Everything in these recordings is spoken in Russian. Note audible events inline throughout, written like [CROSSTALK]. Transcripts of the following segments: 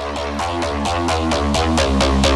Thank you.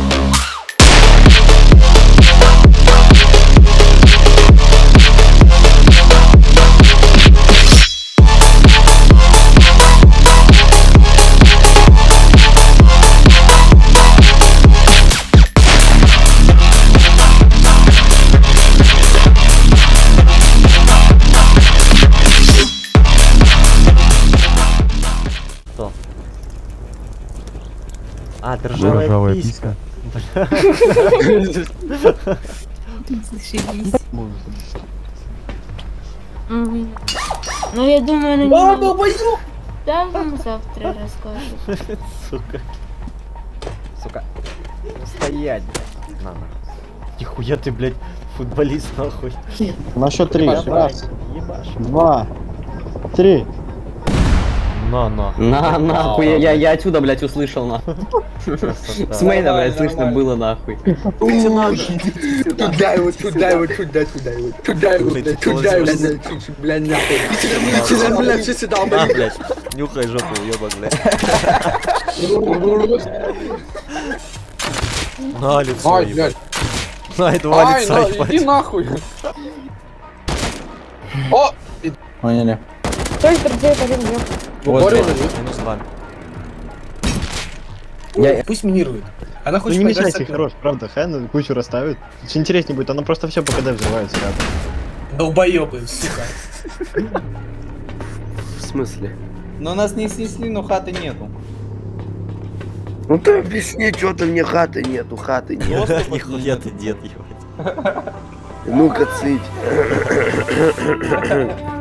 А, дрожжавая, Ржавая писька. Зашибись. Ну, я думаю, на А, него... долбоёб! Да, вам завтра расскажу. Сука. Сука. Стоять, блядь. На, нахуй. Нихуя ты, блядь, футболист, нахуй. На счет три. Раз, Ебашь. два, три. На, на. На, нахуй, я, я, я отсюда, блядь, услышал, нахуй. С мейна, блядь, слышно было, нахуй. Туда его, туда его, туда, туда его, туда его, блядь, туда его, блядь, блядь, нахуй. Сюда, блядь, все сюда, На, блядь. Нюхай жопу, уебок, блядь. На, лицо, ебать. На, и два лица, на, иди нахуй. О, Поняли. Упоры Минус два. Я, Пусть минирует. Она Ну хочет не подать мешайте, хорош, правда, на кучу расставит. Очень интереснее будет, оно просто все по КД взрывается рядом. Долбоёбы, сука. в смысле? Но нас не снесли, но хаты нету. Ну ты объясни, что ты мне хаты нету, хаты нет. Просто Нихуя ты дед, ебать. Ну-ка, цыть. [LAUGHS]